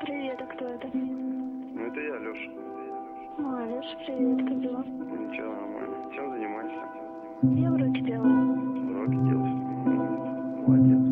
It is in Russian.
Привет, а кто это? Ну, это я, Леша. А, Леша, привет, как дела? Ну, ничего, нормально. Чем занимаешься? Я уроки делаю. Уроки делаешь? Молодец.